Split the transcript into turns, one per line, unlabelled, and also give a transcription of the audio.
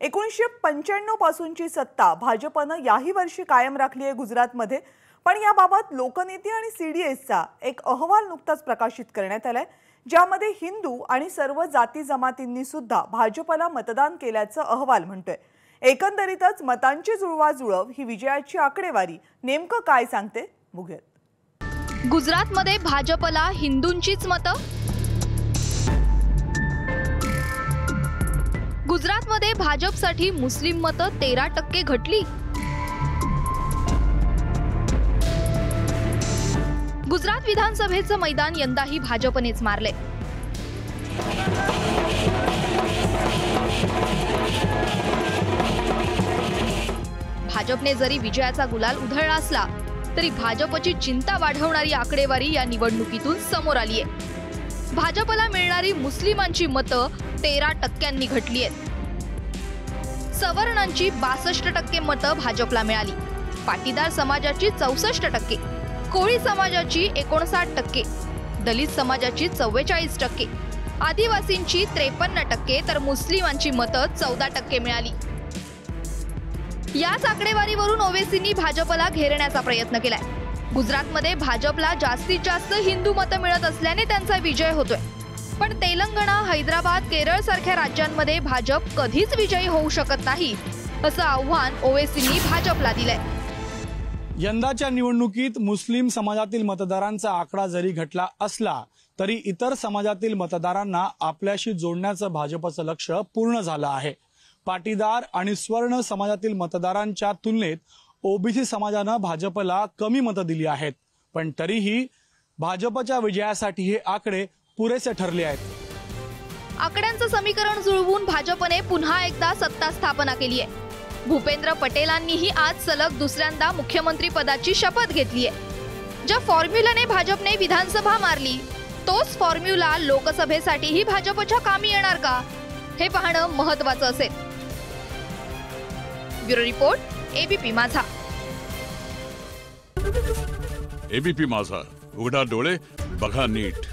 एकोणीसशे पंच्याण्णव पासूनची सत्ता भाजपनं याही वर्षी कायम राखली आहे गुजरातमध्ये. पण याबाबत लोकनेते आणि सी डी एसचा एक अहवाल नुकताच प्रकाशित करण्यात आलाय. ज्यामध्ये हिंदू आणि सर्व जाती जमातींनी सुद्धा भाजपला मतदान केल्याचं अहवाल म्हणतोय. एकंदरीतच मतांची जुळवाजुळव ही विजयाची आकडेवारी नेमकं काय सांगते बघूयात.
गुजरातमध्ये भाजपला हिंदूंचीच मतं गुजरातमध्ये भाजपसाठी मुस्लिम मतं तेरा टक्के घटली. गुजरात विधानसभेचं मैदान यंदाही भाजपनेच मारले भाजपने जरी विजयाचा गुलाल उधळला असला तरी भाजपची चिंता वाढवणारी आकडेवारी या निवडणुकीतून समोर आली आहे भाजपला मिळणारी मुस्लिमांची मतं तेरा टक्क्यांनी घटली आहेत. सवर्णांची बासष्ट टक्के मतं भाजपला मिळाली. पाटीदार समाजाची चौसष्ट टक्के कोळी समाजाची एकोणसाठ टक्के दलित समाजाची चव्वेचाळीस टक्के आदिवासींची त्रेपन्न टक्के तर मुस्लिमांची मतं चौदा टक्के मिळाली. याच आकडेवारीवरून ओवेसींनी भाजपला घेरण्याचा प्रयत्न केलाय. गुजरातमध्ये भाजपला जास्तीत जास्त हिंदू मतं मिळत असल्याने त्यांचा विजय होतोय. पण तेलंगणा हैदराबाद केरळ सारख्या राज्यांमध्ये भाजप कधीच विजयी होऊ शकत नाही असं आव्हान ओवेसींनी भाजपला दिलंय.
यंदाच्या निवडणुकीत मुस्लिम समाजातील मतदारांचा आकडा जरी घटला असला तरी इतर समाजातील मतदारांना आपल्याशी जोडण्याचं भाजपचं लक्ष पूर्ण झालं आहे. पाटीदार आणि स्वर्ण समाजातील मतदारांच्या तुलनेत ओबीसी समाजानं भाजपला कमी मतं दिली आहेत. पण तरीही भाजपच्या विजयासाठी हे आकडे पुरेसे ठरले आहेत.
आकड्यांचं समीकरण जुळवून भाजपने पुन्हा एकदा सत्ता स्थापना केली आहे. भूपेंद्र पटेलांनीही आज सलग दुसऱ्यांदा मुख्यमंत्री पदाची शपथ घेतली आहे. ज्या फॉर्म्युलाने भाजपने विधानसभा मारली तोच फॉर्म्युला लोकसभेसाठीही भाजपच्या कामी येणार का? हे पाहणं महत्वाचं असेल. Bureau report ABP Majha.
ABP Majha. उघडा डोळे बघा नीट.